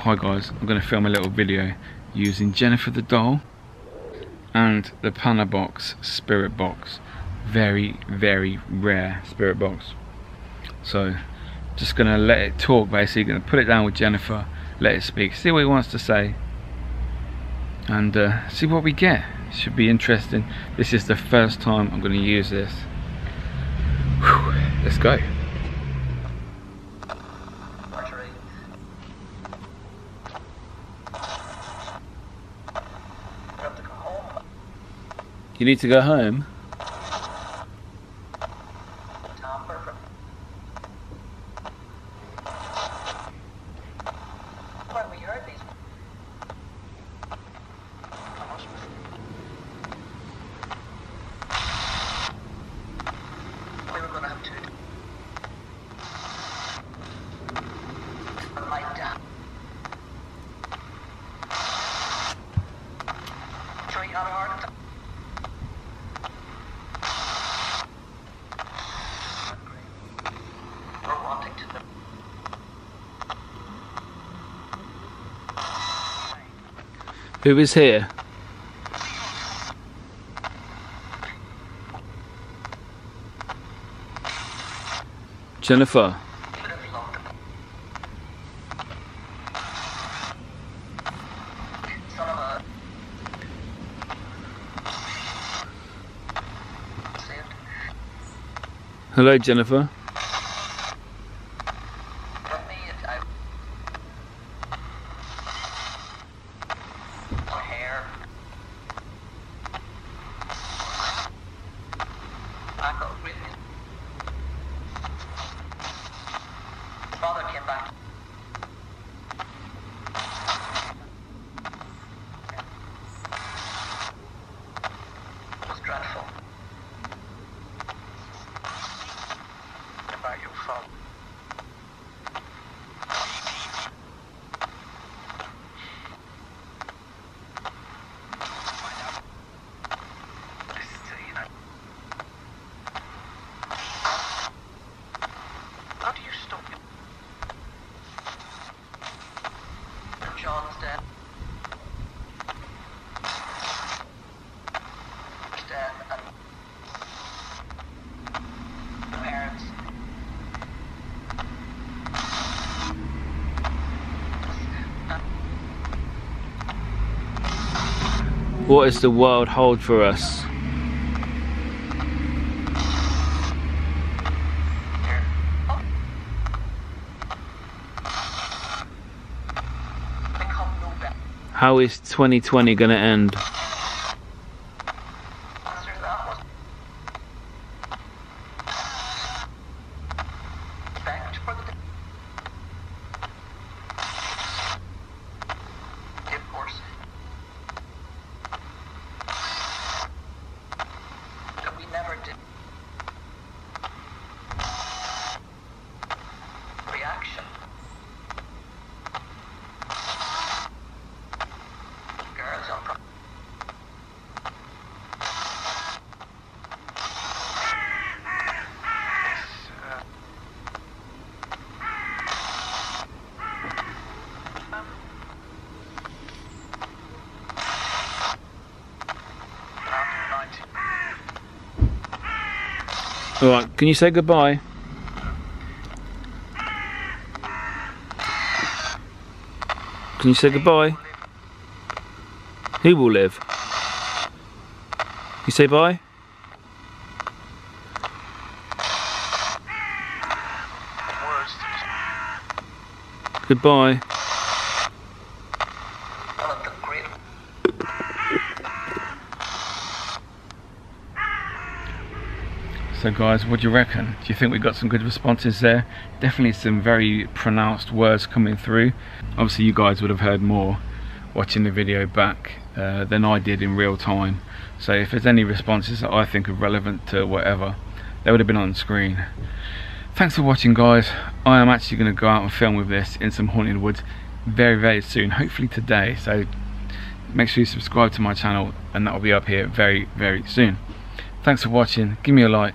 hi guys, I'm going to film a little video using Jennifer the doll and the Panabox spirit box. Very, very rare spirit box. So, just going to let it talk basically, going to put it down with Jennifer, let it speak, see what he wants to say and uh, see what we get. Should be interesting. This is the first time I'm going to use this. Whew, let's go. You need to go home? Who is here? Jennifer. Hello, Jennifer. phone. What does the world hold for us? How is 2020 gonna end? Alright, can you say goodbye? Can you say goodbye? Who will live? You say bye? Goodbye. So guys, what do you reckon? Do you think we got some good responses there? Definitely some very pronounced words coming through. Obviously you guys would have heard more watching the video back uh, than I did in real time. So if there's any responses that I think are relevant to whatever, they would have been on screen. Thanks for watching guys. I am actually going to go out and film with this in some haunted woods very very soon, hopefully today. So make sure you subscribe to my channel and that will be up here very very soon. Thanks for watching, give me a like